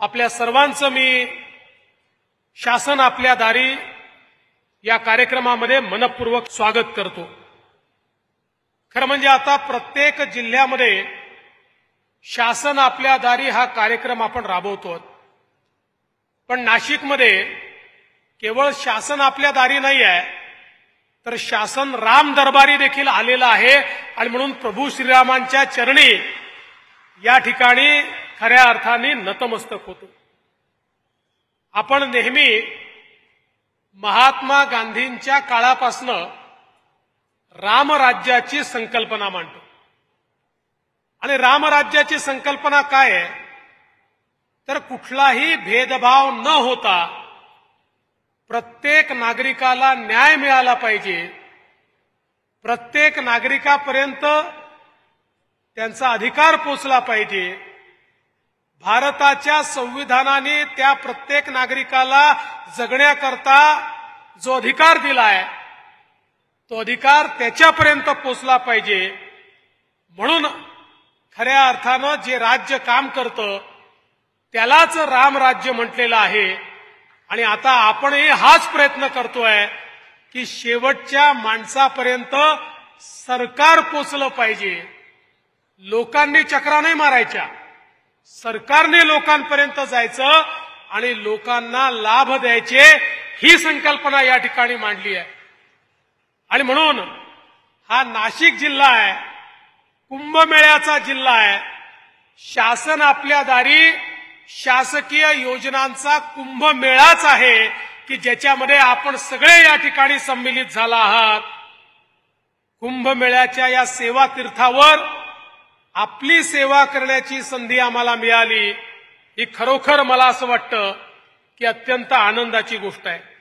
आपल्या सर्वांचं मी शासन आपल्या दारी या कार्यक्रमामध्ये मनपूर्वक स्वागत करतो. खरं म्हणजे आता प्रत्येक जिल्ह्यामध्ये शासन आपल्या दारी हा कार्यक्रम आपण राबवतो. पण नाशिकमध्ये केवळ शासन आपल्या दारी नाही आहे तर शासन राम दरबारी देखील आलेलं आहे. आणि म्हणून प्रभू श्रीरामांच्या चरणी या ठिकाणी खऱ्या अर्थाने नतमस्तक होतो. आपण नेहमी महात्मा गांधींच्या काळापासनं रामराज्याची संकल्पना मांडतो. आणि रामराज्याची संकल्पना काय आहे? तर कुठलाही भेदभाव न होता प्रत्येक नागरिकाला न्याय मिळाला पाहिजे. प्रत्येक नागरिकापर्यंत त्यांचा अधिकार पोचला पाहिजे. भारताच्या संविधानाने त्या प्रत्येक नागरिकाला जगण्याकरता जो अधिकार दिला आहे तो अधिकार त्याच्यापर्यंत पोचला पाहिजे. म्हणून खऱ्या अर्थानं जे राज्य काम करतं त्यालाच रामराज्य म्हटलेलं आहे. आणि आता आपणही हाच प्रयत्न करतोय की शेवटच्या माणसापर्यंत सरकार पोचलं पाहिजे. लोकांनी चक्रा नाही मारायच्या. सरकारने लोकांपर्यंत जायचं आणि लोकांना लाभ द्यायचे ही संकल्पना या ठिकाणी मांडली आहे. आणि म्हणून हा नाशिक जिल्हा आहे कुंभमेळ्याचा जिल्हा आहे शासन आपल्या दारी शासकीय योजनांचा कुंभमेळाच आहे की ज्याच्यामध्ये आपण सगळे या ठिकाणी संमिलित झाला आहात. कुंभमेळ्याच्या या सेवा तीर्थावर आपली सेवा करण्याची संधी आम्हाला मिळाली ही खरोखर मला असं वाटतं की अत्यंत आनंदाची गोष्ट आहे.